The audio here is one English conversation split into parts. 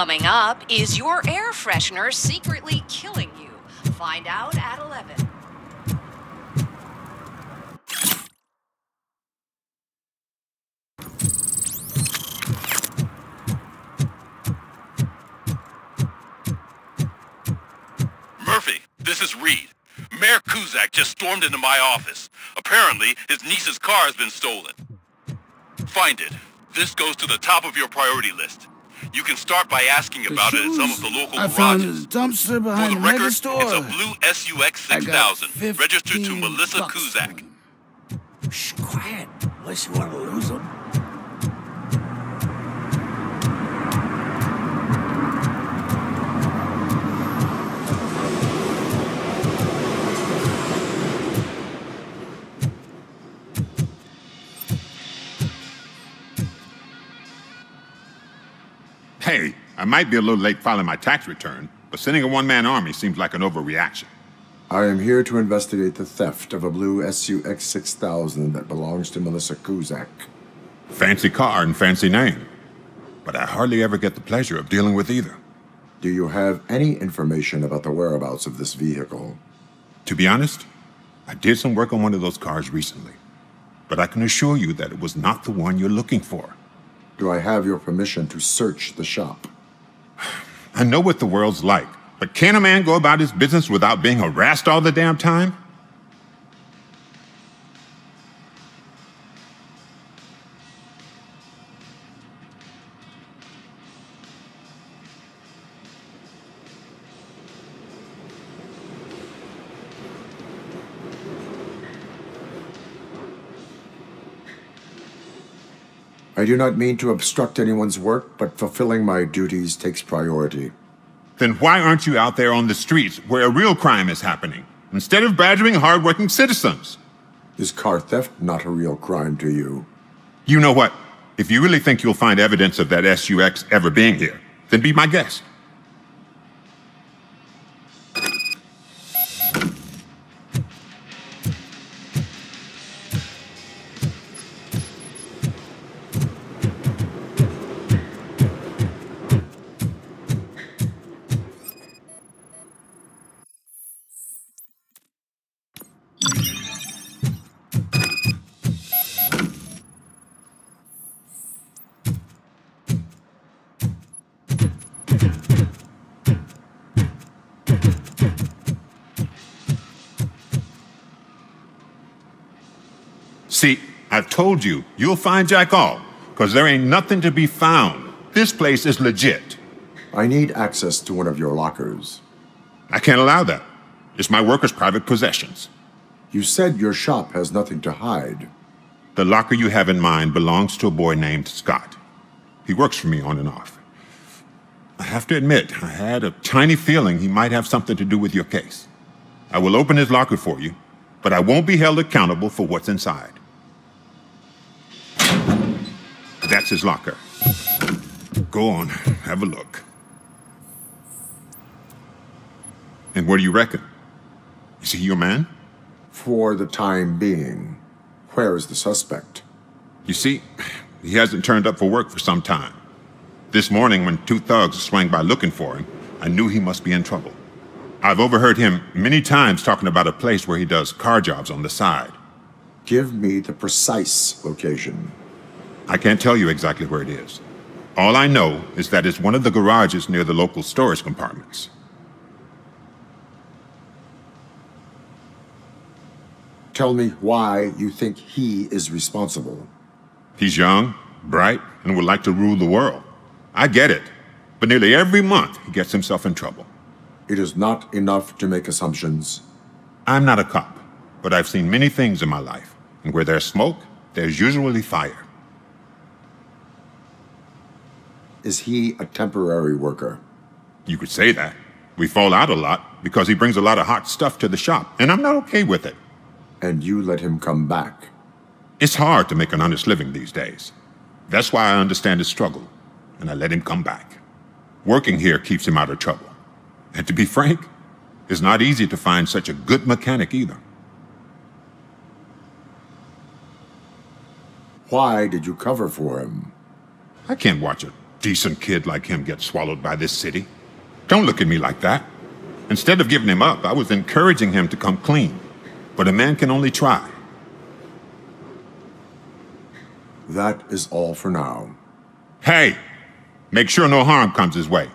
Coming up, is your air freshener secretly killing you? Find out at 11. Murphy, this is Reed. Mayor Kuzak just stormed into my office. Apparently, his niece's car has been stolen. Find it. This goes to the top of your priority list. You can start by asking about it at some of the local I found garages. dumpster For behind the the record, store. it's a blue SUX 6000, registered to Melissa Kuzak. for. Shh, quiet. Unless you want to lose them. Hey, I might be a little late filing my tax return, but sending a one-man army seems like an overreaction. I am here to investigate the theft of a blue SUX 6000 that belongs to Melissa Kuzak. Fancy car and fancy name. But I hardly ever get the pleasure of dealing with either. Do you have any information about the whereabouts of this vehicle? To be honest, I did some work on one of those cars recently. But I can assure you that it was not the one you're looking for. Do I have your permission to search the shop? I know what the world's like, but can a man go about his business without being harassed all the damn time? I do not mean to obstruct anyone's work, but fulfilling my duties takes priority. Then why aren't you out there on the streets where a real crime is happening, instead of badgering hardworking citizens? Is car theft not a real crime to you? You know what? If you really think you'll find evidence of that SUX ever being here, then be my guest. I've told you, you'll find Jack All, because there ain't nothing to be found. This place is legit. I need access to one of your lockers. I can't allow that. It's my workers' private possessions. You said your shop has nothing to hide. The locker you have in mind belongs to a boy named Scott. He works for me on and off. I have to admit, I had a tiny feeling he might have something to do with your case. I will open his locker for you, but I won't be held accountable for what's inside. That's his locker. Go on, have a look. And what do you reckon? Is he your man? For the time being, where is the suspect? You see, he hasn't turned up for work for some time. This morning, when two thugs swang by looking for him, I knew he must be in trouble. I've overheard him many times talking about a place where he does car jobs on the side. Give me the precise location. I can't tell you exactly where it is. All I know is that it's one of the garages near the local storage compartments. Tell me why you think he is responsible. He's young, bright, and would like to rule the world. I get it. But nearly every month, he gets himself in trouble. It is not enough to make assumptions. I'm not a cop, but I've seen many things in my life. And where there's smoke, there's usually fire. Is he a temporary worker? You could say that. We fall out a lot because he brings a lot of hot stuff to the shop, and I'm not okay with it. And you let him come back? It's hard to make an honest living these days. That's why I understand his struggle, and I let him come back. Working here keeps him out of trouble. And to be frank, it's not easy to find such a good mechanic either. Why did you cover for him? I can't watch a decent kid like him get swallowed by this city. Don't look at me like that. Instead of giving him up, I was encouraging him to come clean. But a man can only try. That is all for now. Hey, make sure no harm comes his way.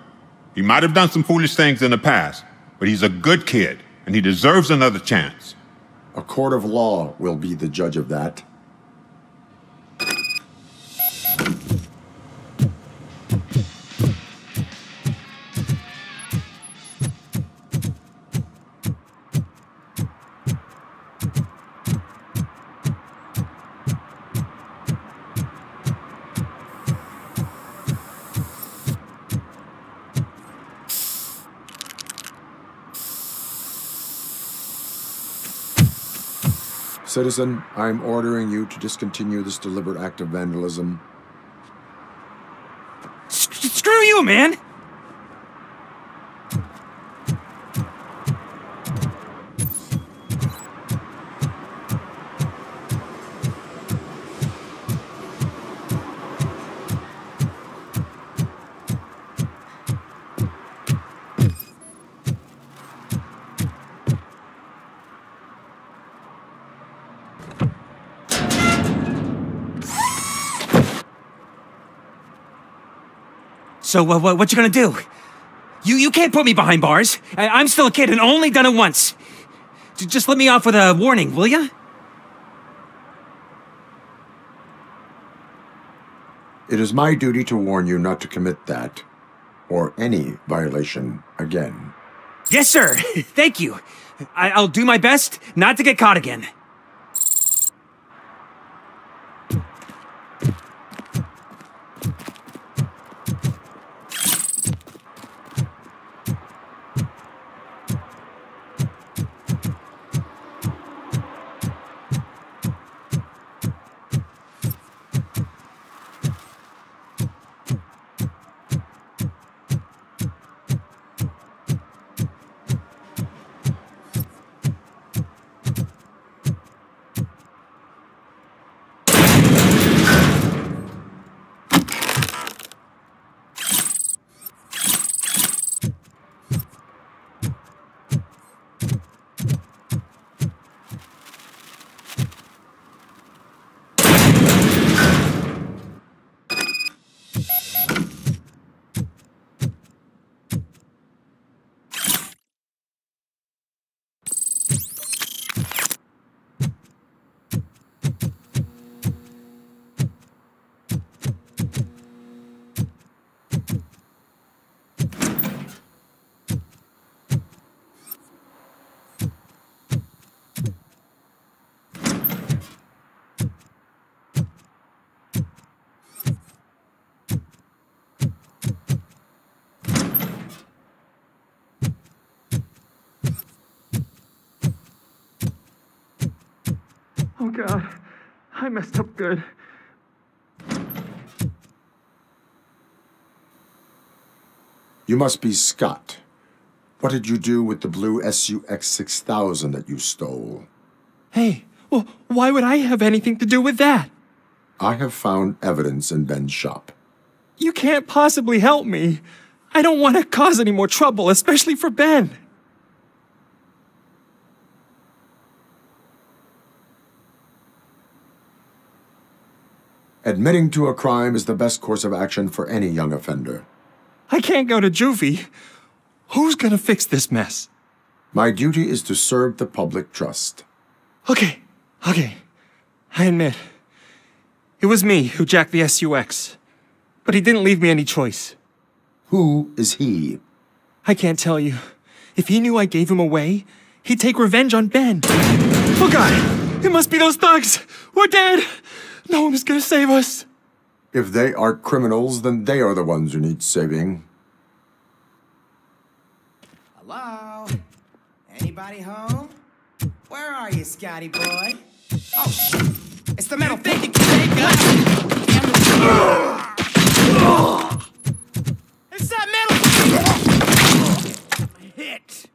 He might have done some foolish things in the past, but he's a good kid, and he deserves another chance. A court of law will be the judge of that. Citizen, I'm ordering you to discontinue this deliberate act of vandalism. S- screw you, man! So, uh, what, what you gonna do? You, you can't put me behind bars. I, I'm still a kid and only done it once. J- just let me off with a warning, will ya? It is my duty to warn you not to commit that, or any violation, again. Yes, sir. Thank you. I, I'll do my best not to get caught again. Oh god, I messed up good. You must be Scott. What did you do with the blue SUX 6000 that you stole? Hey, well, why would I have anything to do with that? I have found evidence in Ben's shop. You can't possibly help me. I don't want to cause any more trouble, especially for Ben. Admitting to a crime is the best course of action for any young offender. I can't go to juvie. Who's gonna fix this mess? My duty is to serve the public trust. Okay, okay. I admit. It was me who jacked the SUX. But he didn't leave me any choice. Who is he? I can't tell you. If he knew I gave him away, he'd take revenge on Ben. Oh god! It must be those thugs! We're dead! No one is gonna save us! If they are criminals, then they are the ones who need saving. Hello? Anybody home? Where are you, Scotty boy? Oh, shit. It's the metal thing. That can take us! It's that metal hit.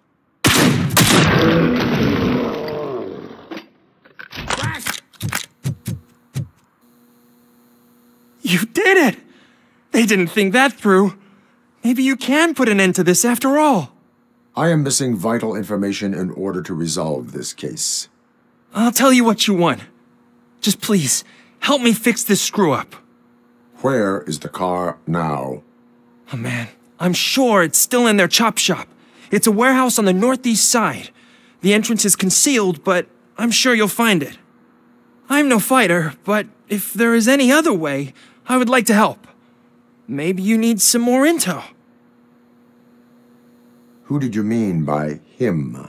Crash. You did it! They They didn't think that through. Maybe you can put an end to this after all. I am missing vital information in order to resolve this case. I'll tell you what you want. Just please, help me fix this screw up. Where is the car now? Oh man, I'm sure it's still in their chop shop. It's a warehouse on the northeast side. The entrance is concealed, but I'm sure you'll find it. I'm no fighter, but if there is any other way, I would like to help. Maybe you need some more intel. Who did you mean by him?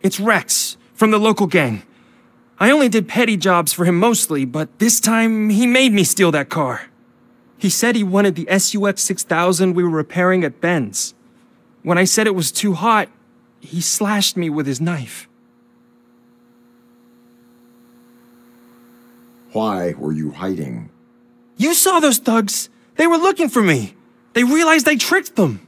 It's Rex, from the local gang. I only did petty jobs for him mostly, but this time he made me steal that car. He said he wanted the SUX 6000 we were repairing at Ben's. When I said it was too hot, he slashed me with his knife. Why were you hiding? You saw those thugs. They were looking for me. They realized I tricked them.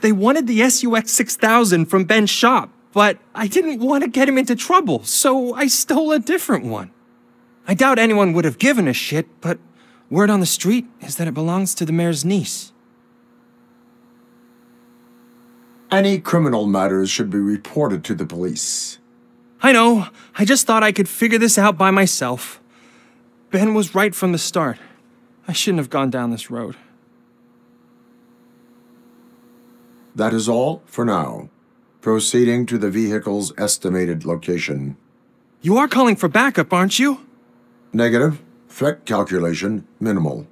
They wanted the SUX 6000 from Ben's shop, but I didn't want to get him into trouble, so I stole a different one. I doubt anyone would have given a shit, but word on the street is that it belongs to the mayor's niece. Any criminal matters should be reported to the police. I know. I just thought I could figure this out by myself. Ben was right from the start. I shouldn't have gone down this road. That is all for now. Proceeding to the vehicle's estimated location. You are calling for backup, aren't you? Negative. Threat calculation minimal.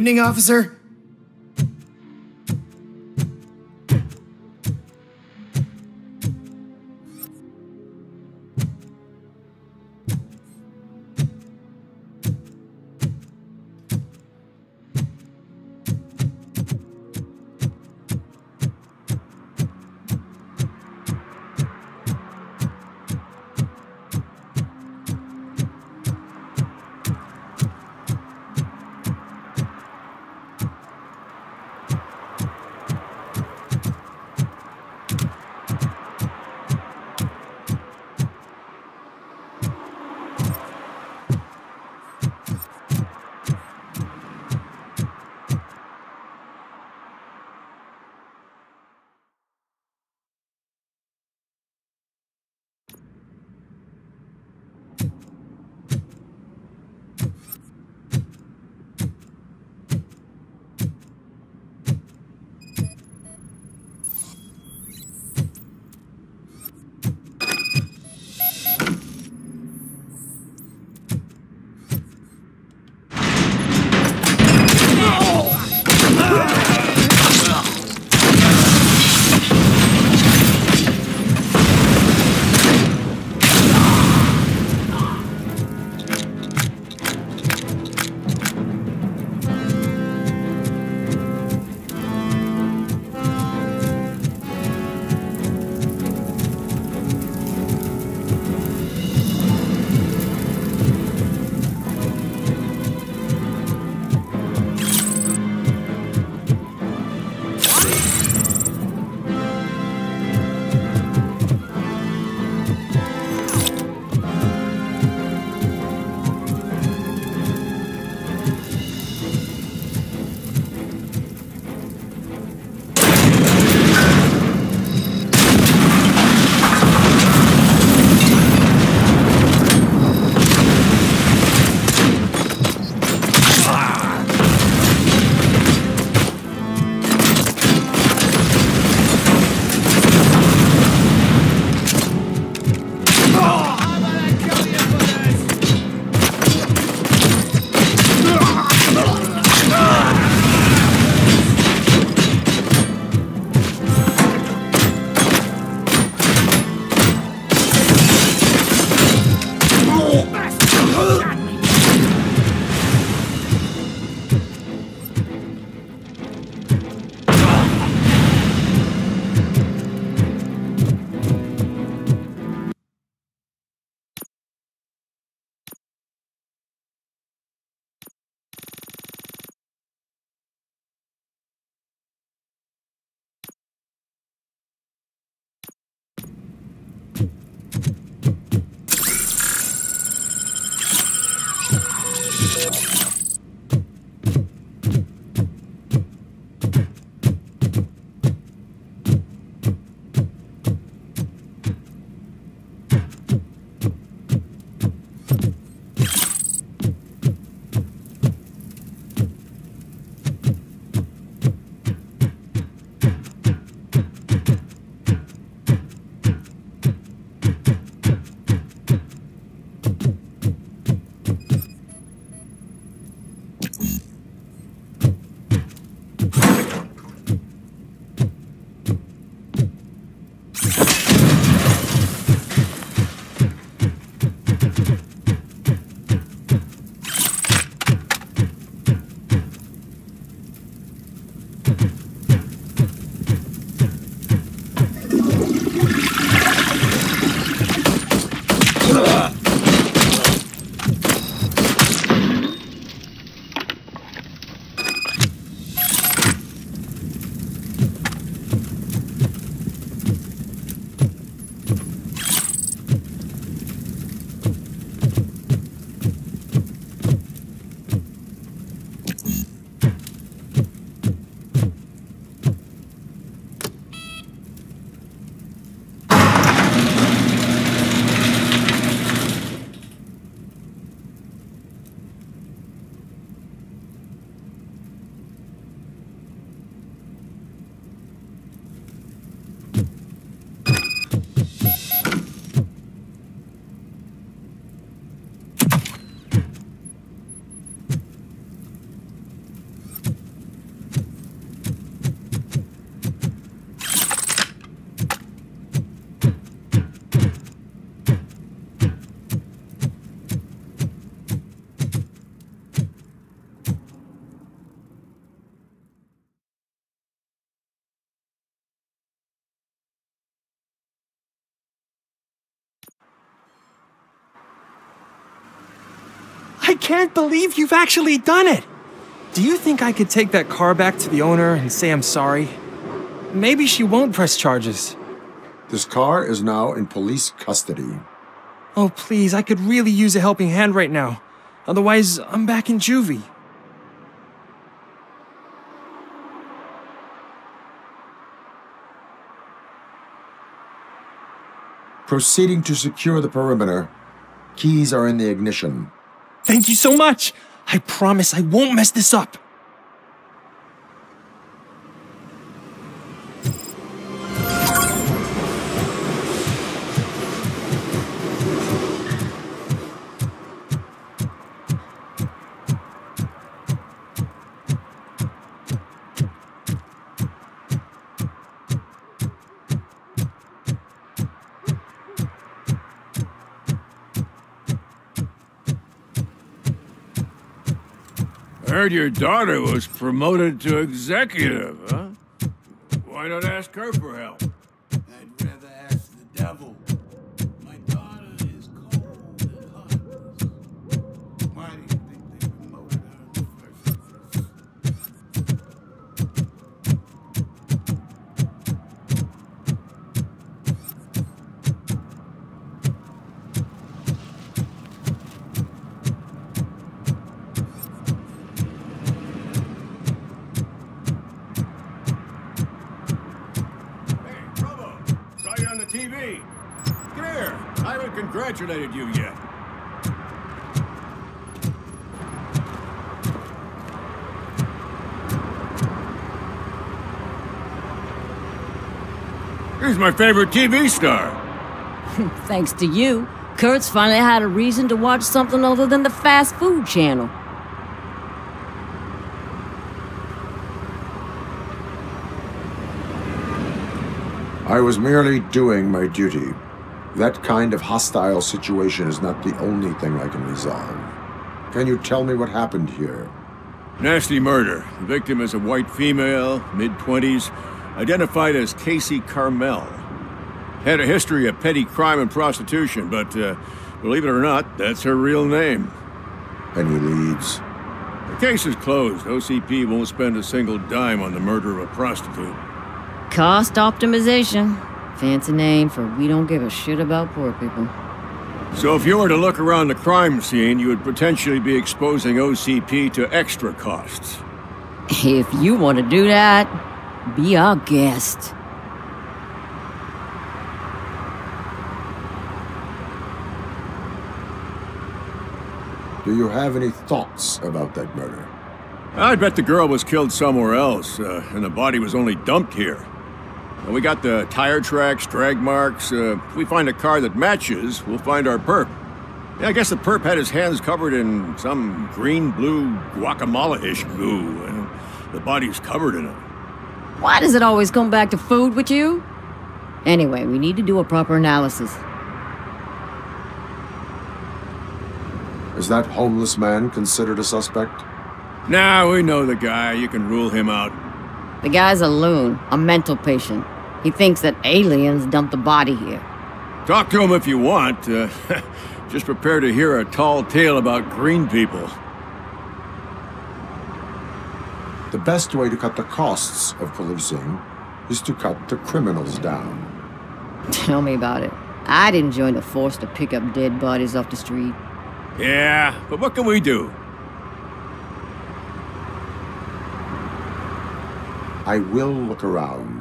Evening, officer. Can't believe you've actually done it. Do you think I could take that car back to the owner and say I'm sorry? Maybe she won't press charges. This car is now in police custody. Oh, please, I could really use a helping hand right now. Otherwise, I'm back in juvie. Proceeding to secure the perimeter. Keys are in the ignition. Thank you so much. I promise I won't mess this up. Heard your daughter was promoted to executive, huh? Why not ask her for help? I'd rather ask the devil. Congratulated you yet. Here's my favorite TV star. Thanks to you, Kurt's finally had a reason to watch something other than the fast food channel. I was merely doing my duty. That kind of hostile situation is not the only thing I can resolve. Can you tell me what happened here? Nasty murder. The victim is a white female, mid 20s, identified as Casey Carmel. Had a history of petty crime and prostitution, but uh, believe it or not, that's her real name. Any leads? The case is closed. OCP won't spend a single dime on the murder of a prostitute. Cost optimization. Fancy name for we don't give a shit about poor people. So if you were to look around the crime scene, you would potentially be exposing OCP to extra costs. If you want to do that, be our guest. Do you have any thoughts about that murder? I'd bet the girl was killed somewhere else, uh, and the body was only dumped here. And we got the tire tracks, drag marks. Uh, if we find a car that matches, we'll find our perp. Yeah, I guess the perp had his hands covered in some green-blue guacamole-ish goo, and the body's covered in it. Why does it always come back to food with you? Anyway, we need to do a proper analysis. Is that homeless man considered a suspect? Nah, we know the guy. You can rule him out. The guy's a loon, a mental patient. He thinks that aliens dumped the body here. Talk to him if you want. Uh, just prepare to hear a tall tale about green people. The best way to cut the costs of policing is to cut the criminals down. Tell me about it. I didn't join the force to pick up dead bodies off the street. Yeah, but what can we do? I will look around.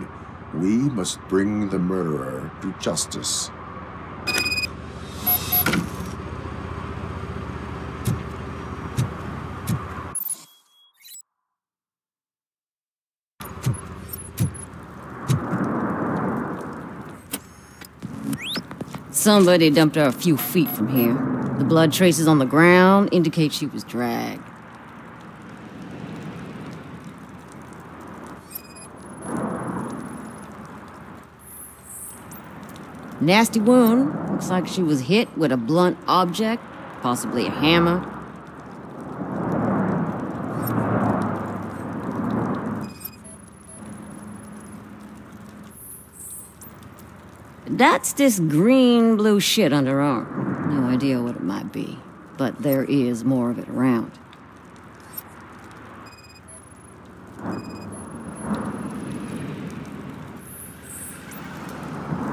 We must bring the murderer to justice. Somebody dumped her a few feet from here. The blood traces on the ground indicate she was dragged. Nasty wound. Looks like she was hit with a blunt object, possibly a hammer. That's this green blue shit under arm. No idea what it might be. but there is more of it around.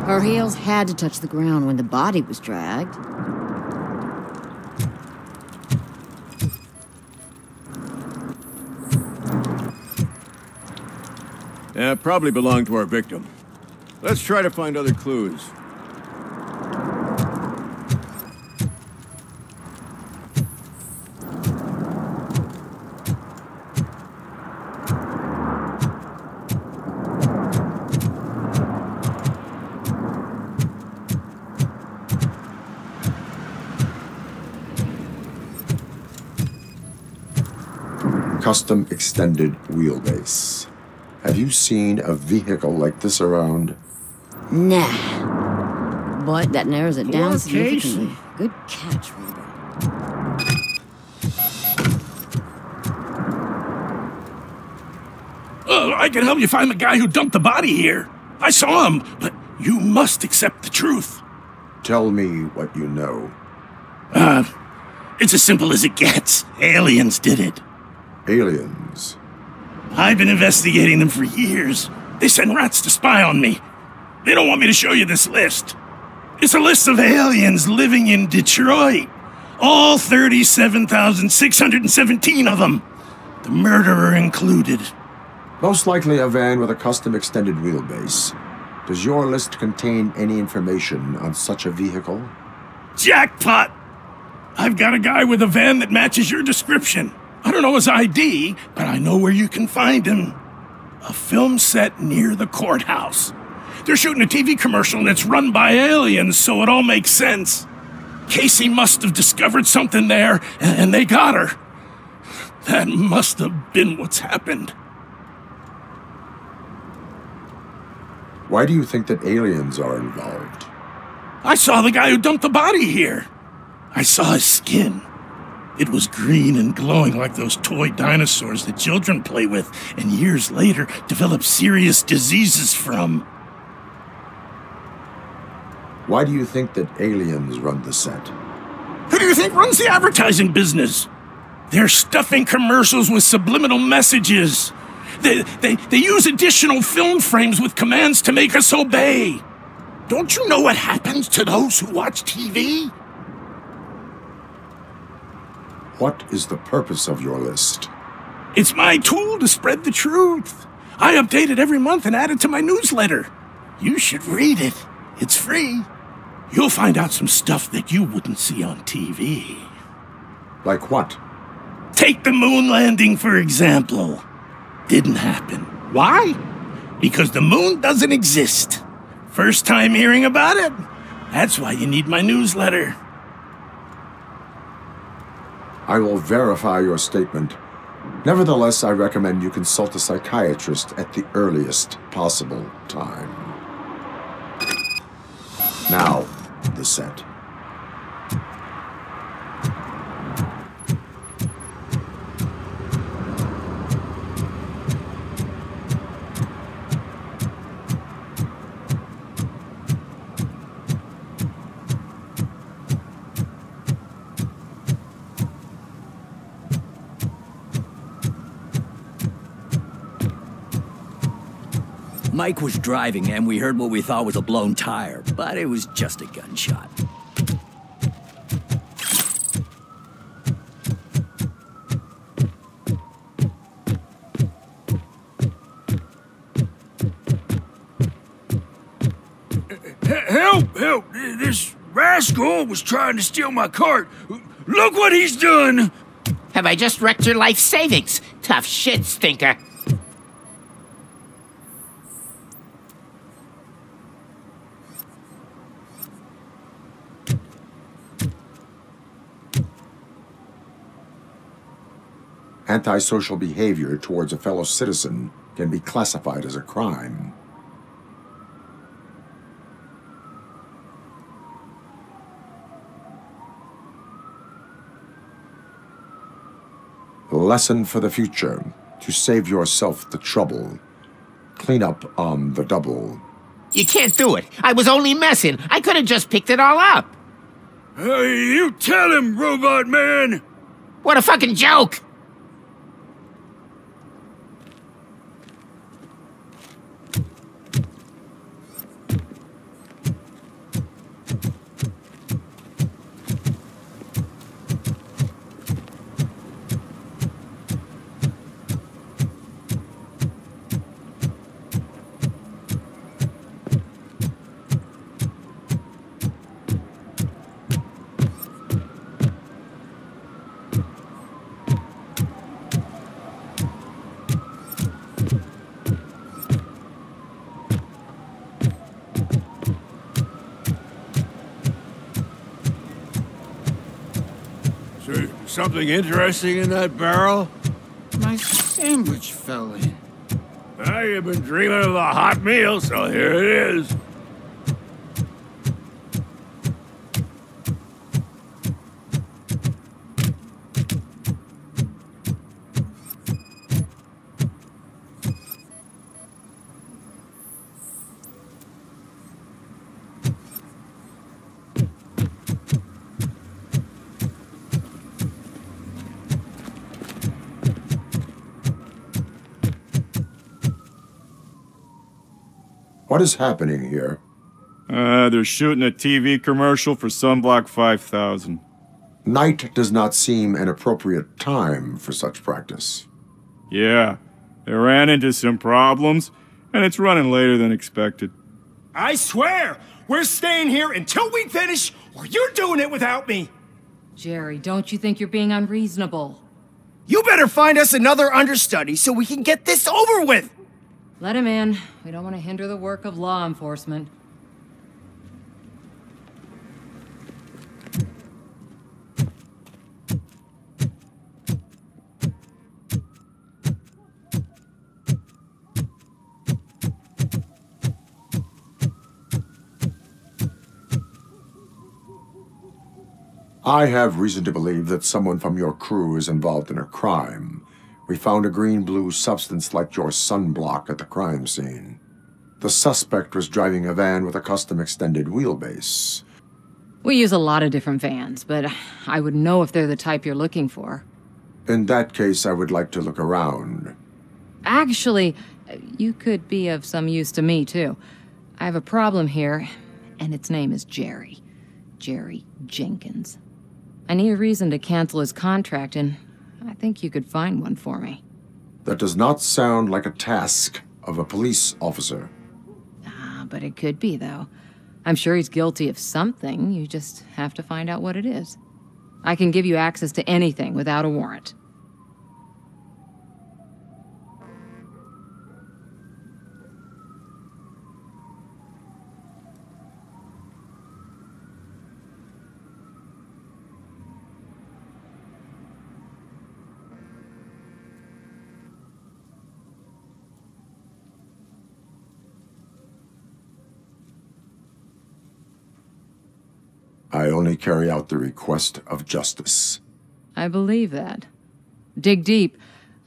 Her heels had to touch the ground when the body was dragged. Yeah, probably belonged to our victim. Let's try to find other clues. Custom extended wheelbase. Have you seen a vehicle like this around? Nah. But that narrows it down significantly. Good catch, Reba. Oh, I can help you find the guy who dumped the body here. I saw him, but you must accept the truth. Tell me what you know. Uh, it's as simple as it gets. Aliens did it. Aliens. I've been investigating them for years. They send rats to spy on me. They don't want me to show you this list. It's a list of aliens living in Detroit. All 37,617 of them. The murderer included. Most likely a van with a custom extended wheelbase. Does your list contain any information on such a vehicle? Jackpot! I've got a guy with a van that matches your description. I don't know his ID, but I know where you can find him. A film set near the courthouse. They're shooting a TV commercial and it's run by aliens, so it all makes sense. Casey must have discovered something there, and they got her. That must have been what's happened. Why do you think that aliens are involved? I saw the guy who dumped the body here. I saw his skin. It was green and glowing like those toy dinosaurs that children play with and years later develop serious diseases from. Why do you think that aliens run the set? Who do you think runs the advertising business? They're stuffing commercials with subliminal messages. They, they, they use additional film frames with commands to make us obey. Don't you know what happens to those who watch TV? What is the purpose of your list? It's my tool to spread the truth. I update it every month and add it to my newsletter. You should read it. It's free. You'll find out some stuff that you wouldn't see on TV. Like what? Take the moon landing, for example. Didn't happen. Why? Because the moon doesn't exist. First time hearing about it? That's why you need my newsletter. I will verify your statement. Nevertheless, I recommend you consult a psychiatrist at the earliest possible time. Now, the set. Mike was driving and we heard what we thought was a blown tire, but it was just a gunshot. Help! Help! This rascal was trying to steal my cart. Look what he's done! Have I just wrecked your life savings? Tough shit, stinker. Antisocial behavior towards a fellow citizen can be classified as a crime. Lesson for the future. To save yourself the trouble. Clean up on the double. You can't do it. I was only messing. I could have just picked it all up. Hey, you tell him, Robot Man! What a fucking joke! So, something interesting in that barrel? My sandwich fell in. Ah, you've been dreaming of a hot meal, so here it is. What is happening here? Uh, they're shooting a TV commercial for Sunblock 5000. Night does not seem an appropriate time for such practice. Yeah, they ran into some problems, and it's running later than expected. I swear, we're staying here until we finish, or you're doing it without me. Jerry, don't you think you're being unreasonable? You better find us another understudy so we can get this over with. Let him in. We don't want to hinder the work of law enforcement. I have reason to believe that someone from your crew is involved in a crime. We found a green-blue substance like your sunblock at the crime scene. The suspect was driving a van with a custom extended wheelbase. We use a lot of different vans, but I would know if they're the type you're looking for. In that case, I would like to look around. Actually, you could be of some use to me, too. I have a problem here, and its name is Jerry. Jerry Jenkins. I need a reason to cancel his contract, and I think you could find one for me. That does not sound like a task of a police officer. Ah, but it could be, though. I'm sure he's guilty of something. You just have to find out what it is. I can give you access to anything without a warrant. I only carry out the request of justice. I believe that. Dig deep.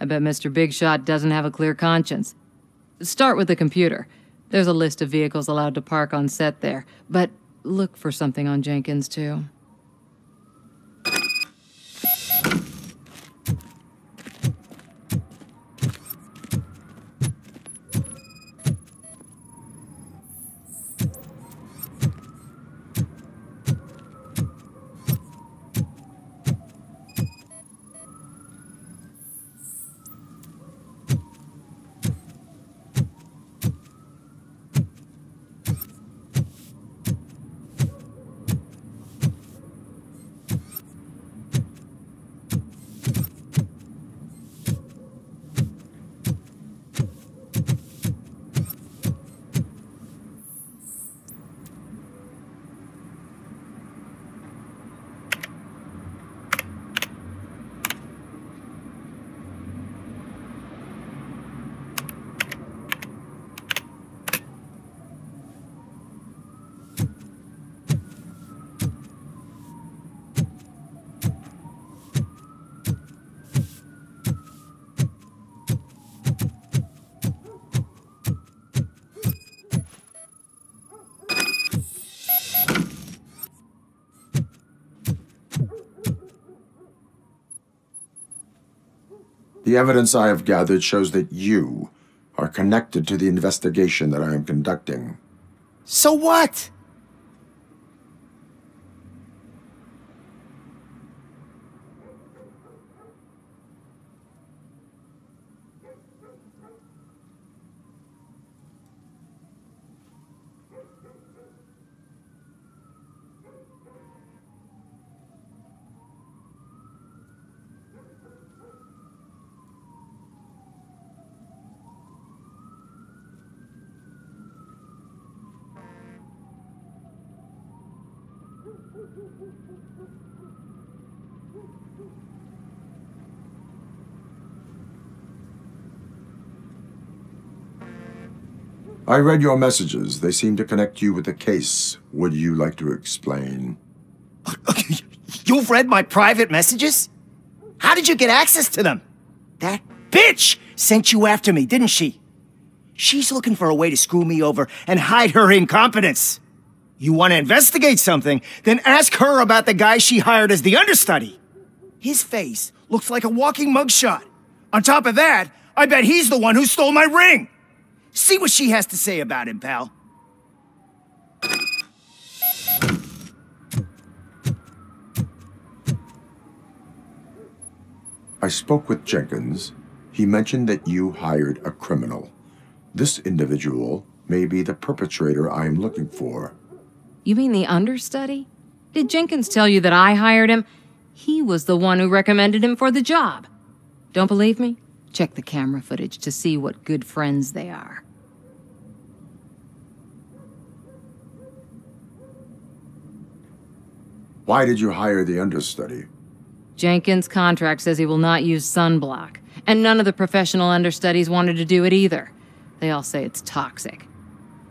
I bet Mr. Big Shot doesn't have a clear conscience. Start with the computer. There's a list of vehicles allowed to park on set there, but look for something on Jenkins, too. The evidence I have gathered shows that you are connected to the investigation that I am conducting. So what? I read your messages. They seem to connect you with the case. Would you like to explain? You've read my private messages? How did you get access to them? That bitch sent you after me, didn't she? She's looking for a way to screw me over and hide her incompetence. You want to investigate something, then ask her about the guy she hired as the understudy. His face looks like a walking mugshot. On top of that, I bet he's the one who stole my ring. See what she has to say about him, pal. I spoke with Jenkins. He mentioned that you hired a criminal. This individual may be the perpetrator I am looking for. You mean the understudy? Did Jenkins tell you that I hired him? He was the one who recommended him for the job. Don't believe me? Check the camera footage to see what good friends they are. Why did you hire the understudy? Jenkins' contract says he will not use sunblock, and none of the professional understudies wanted to do it either. They all say it's toxic.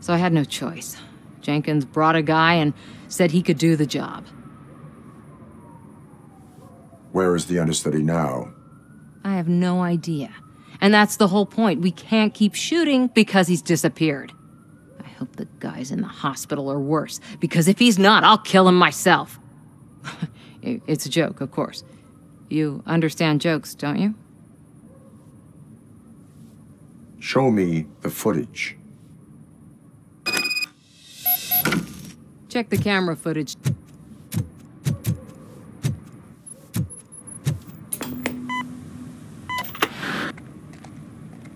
So I had no choice. Jenkins brought a guy and said he could do the job. Where is the understudy now? I have no idea. And that's the whole point. We can't keep shooting because he's disappeared. I hope the guy's in the hospital or worse, because if he's not, I'll kill him myself. it's a joke, of course. You understand jokes, don't you? Show me the footage. Check the camera footage.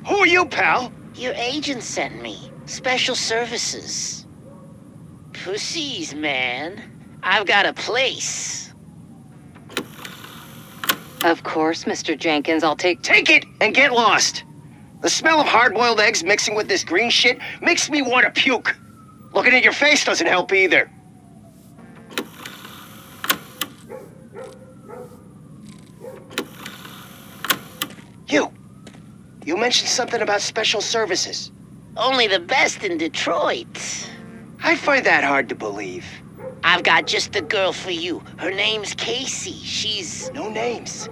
Who are you, pal? Your agent sent me. Special services. Pussies, man. I've got a place. Of course, Mr. Jenkins, I'll take- Take it and get lost. The smell of hard-boiled eggs mixing with this green shit makes me want to puke. Looking at your face doesn't help either. You. You mentioned something about special services. Only the best in Detroit. I find that hard to believe. I've got just the girl for you. Her name's Casey. She's. No names.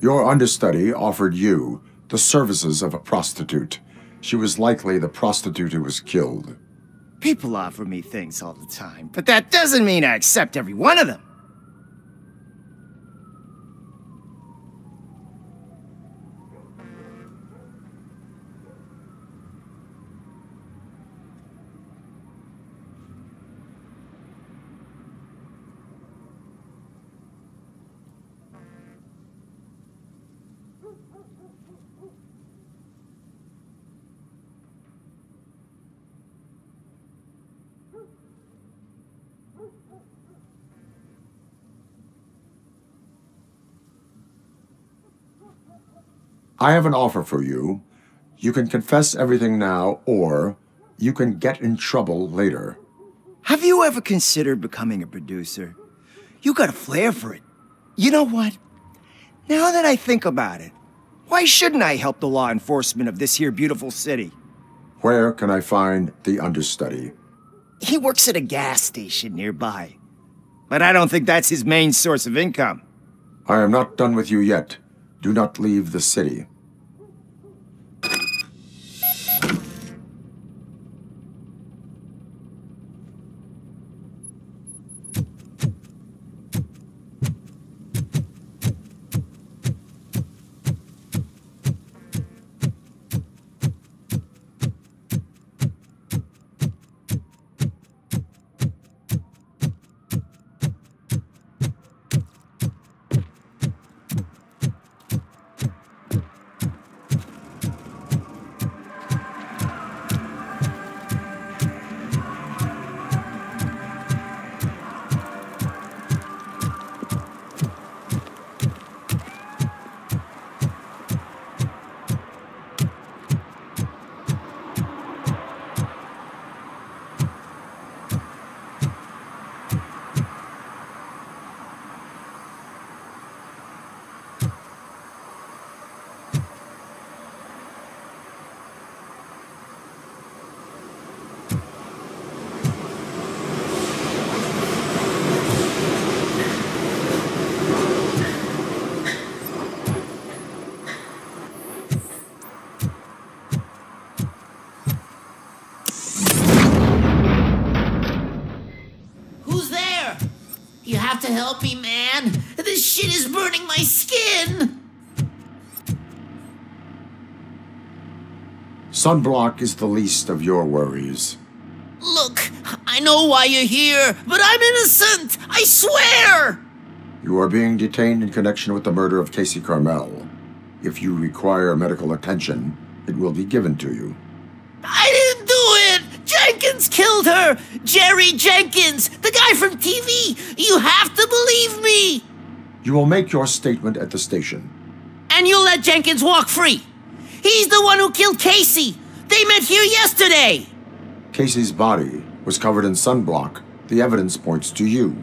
Your understudy offered you the services of a prostitute. She was likely the prostitute who was killed. People offer me things all the time, but that doesn't mean I accept every one of them. I have an offer for you. You can confess everything now, or you can get in trouble later. Have you ever considered becoming a producer? You got a flair for it. You know what? Now that I think about it, why shouldn't I help the law enforcement of this here beautiful city? Where can I find the understudy? He works at a gas station nearby. But I don't think that's his main source of income. I am not done with you yet. Do not leave the city. Help me, man. This shit is burning my skin. Sunblock is the least of your worries. Look, I know why you're here, but I'm innocent. I swear. You are being detained in connection with the murder of Casey Carmel. If you require medical attention, it will be given to you. I didn't do it. Jenkins killed her. Jerry Jenkins, guy from TV. You have to believe me. You will make your statement at the station. And you'll let Jenkins walk free. He's the one who killed Casey. They met here yesterday. Casey's body was covered in sunblock. The evidence points to you.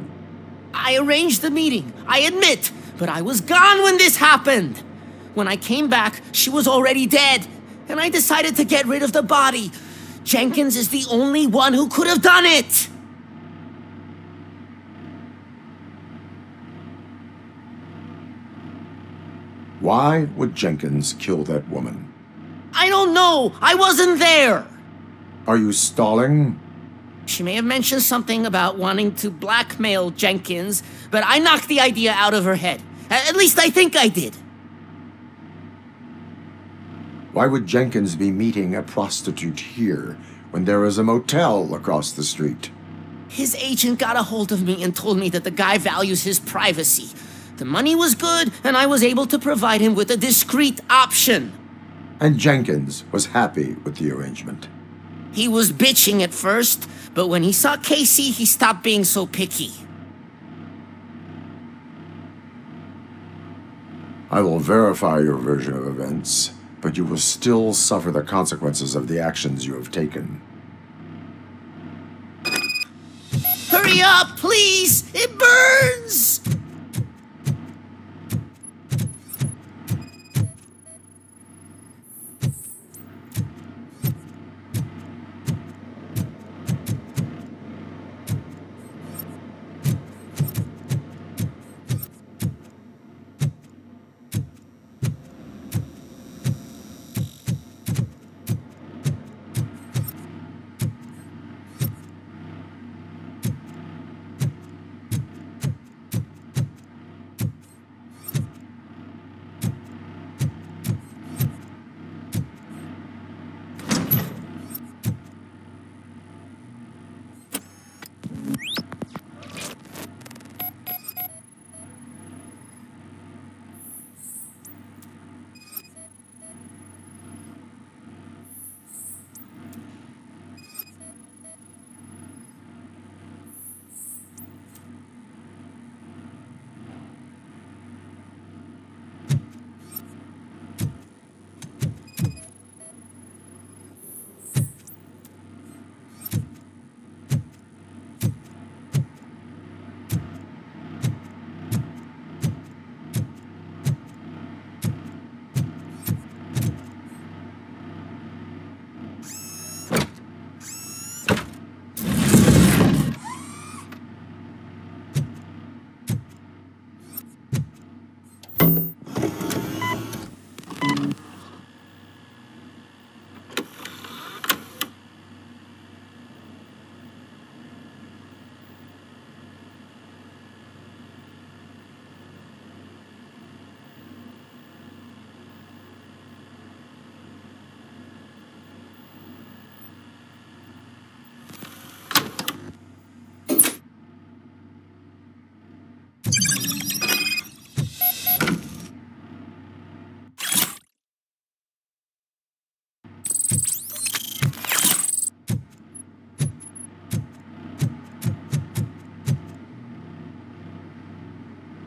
I arranged the meeting, I admit, but I was gone when this happened. When I came back, she was already dead, and I decided to get rid of the body. Jenkins is the only one who could have done it. Why would Jenkins kill that woman? I don't know. I wasn't there. Are you stalling? She may have mentioned something about wanting to blackmail Jenkins, but I knocked the idea out of her head. At least I think I did. Why would Jenkins be meeting a prostitute here when there is a motel across the street? His agent got a hold of me and told me that the guy values his privacy. The money was good, and I was able to provide him with a discreet option. And Jenkins was happy with the arrangement. He was bitching at first, but when he saw Casey, he stopped being so picky. I will verify your version of events, but you will still suffer the consequences of the actions you have taken. Hurry up, please! It burns!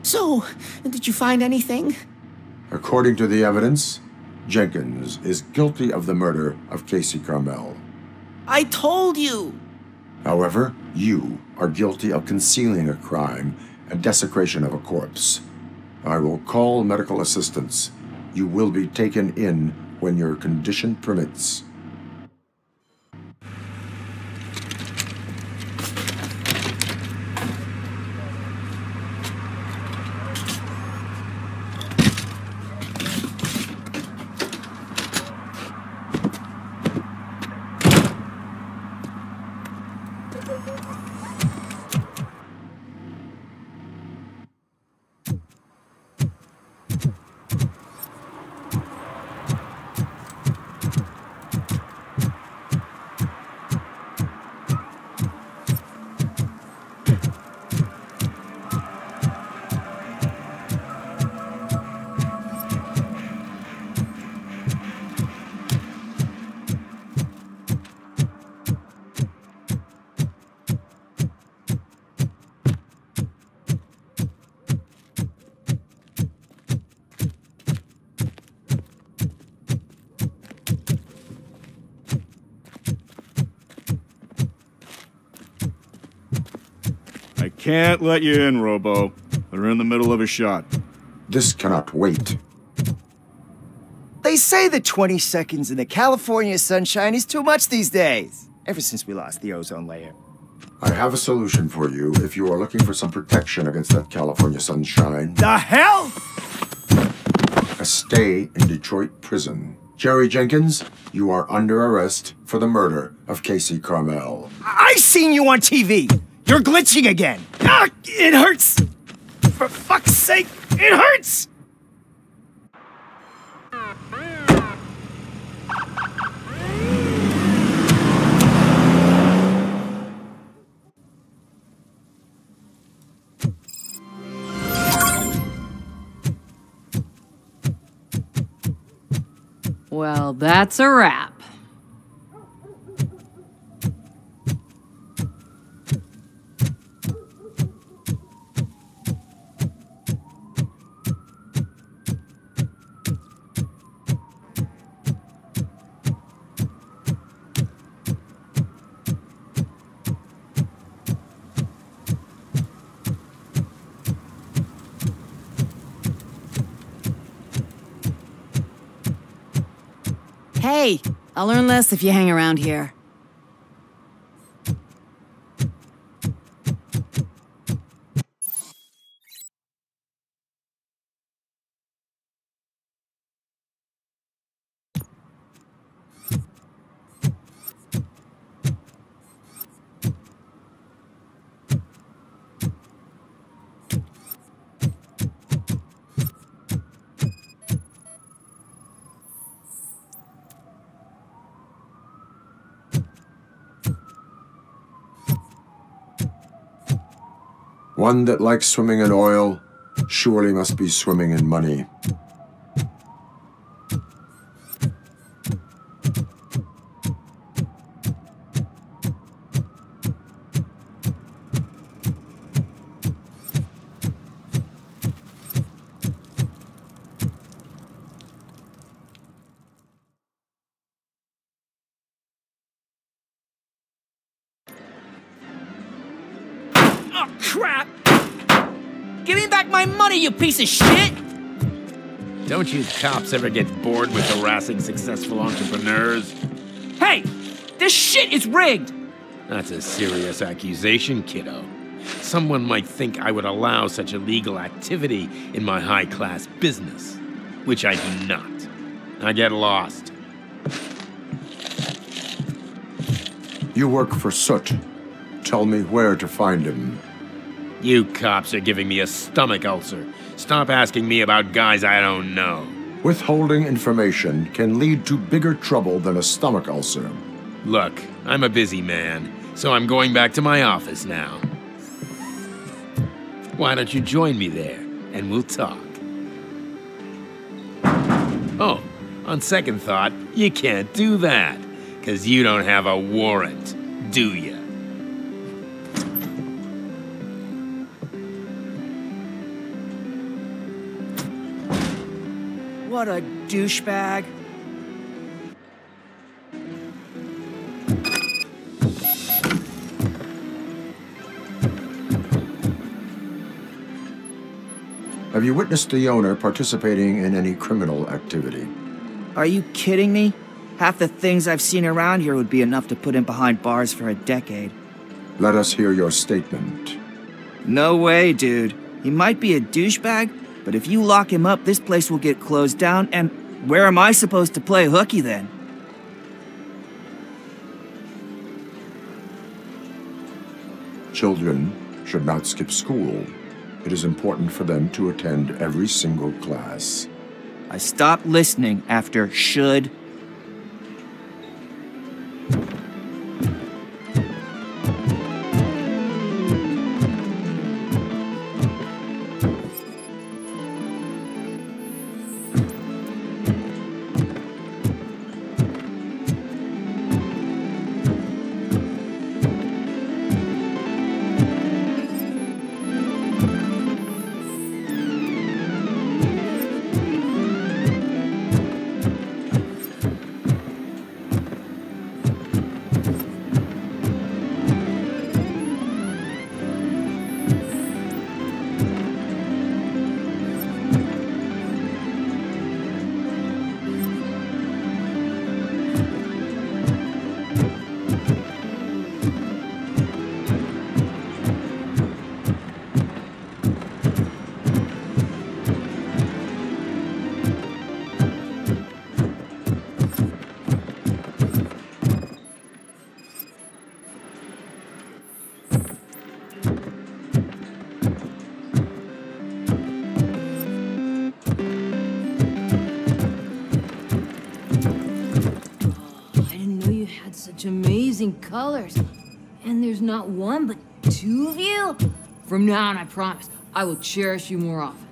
So, did you find anything? According to the evidence, Jenkins is guilty of the murder of Casey Carmel. I told you! However, you are guilty of concealing a crime and desecration of a corpse. I will call medical assistance. You will be taken in when your condition permits. Can't let you in, Robo. They're in the middle of a shot. This cannot wait. They say the 20 seconds in the California sunshine is too much these days. Ever since we lost the ozone layer. I have a solution for you if you are looking for some protection against that California sunshine. The hell? A stay in Detroit prison. Jerry Jenkins, you are under arrest for the murder of Casey Carmel. I seen you on TV. You're glitching again. Ah, it hurts. For fuck's sake, it hurts. Well, that's a wrap. Hey, I'll learn less if you hang around here. One that likes swimming in oil surely must be swimming in money. Don't you cops ever get bored with harassing successful entrepreneurs? Hey! This shit is rigged! That's a serious accusation, kiddo. Someone might think I would allow such illegal activity in my high class business, which I do not. I get lost. You work for Soot. Tell me where to find him. You cops are giving me a stomach ulcer. Stop asking me about guys I don't know. Withholding information can lead to bigger trouble than a stomach ulcer. Look, I'm a busy man, so I'm going back to my office now. Why don't you join me there, and we'll talk? Oh, on second thought, you can't do that, because you don't have a warrant, do you? What a douchebag. Have you witnessed the owner participating in any criminal activity? Are you kidding me? Half the things I've seen around here would be enough to put him behind bars for a decade. Let us hear your statement. No way, dude. He might be a douchebag, but if you lock him up, this place will get closed down, and where am I supposed to play hooky then? Children should not skip school. It is important for them to attend every single class. I stopped listening after should. Amazing colors. And there's not one, but two of you? From now on, I promise, I will cherish you more often.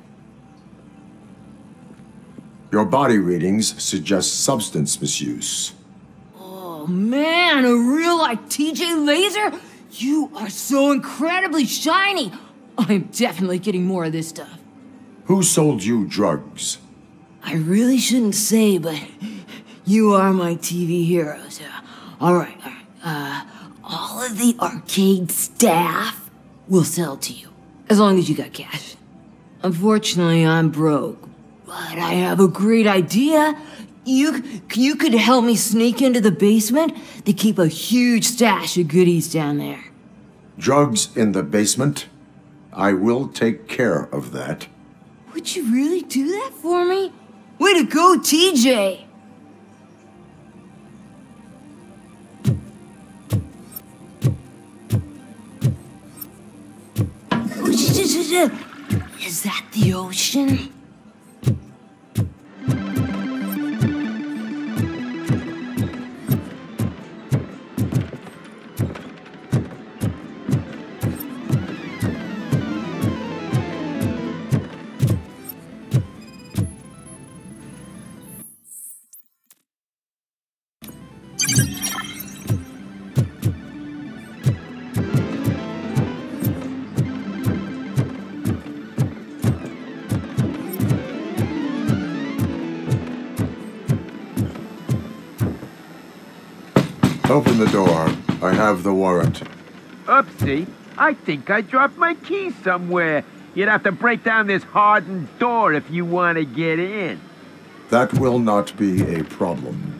Your body readings suggest substance misuse. Oh man, a real like TJ Lazer? You are so incredibly shiny. I'm definitely getting more of this stuff. Who sold you drugs? I really shouldn't say, but you are my TV heroes. All right, all right. Uh, all of the arcade staff will sell to you, as long as you got cash. Unfortunately, I'm broke, but I have a great idea. You, you could help me sneak into the basement. They keep a huge stash of goodies down there. Drugs in the basement? I will take care of that. Would you really do that for me? Way to go, TJ! Is that the ocean? Open the door. I have the warrant. Oopsie. I think I dropped my key somewhere. You'd have to break down this hardened door if you want to get in. That will not be a problem.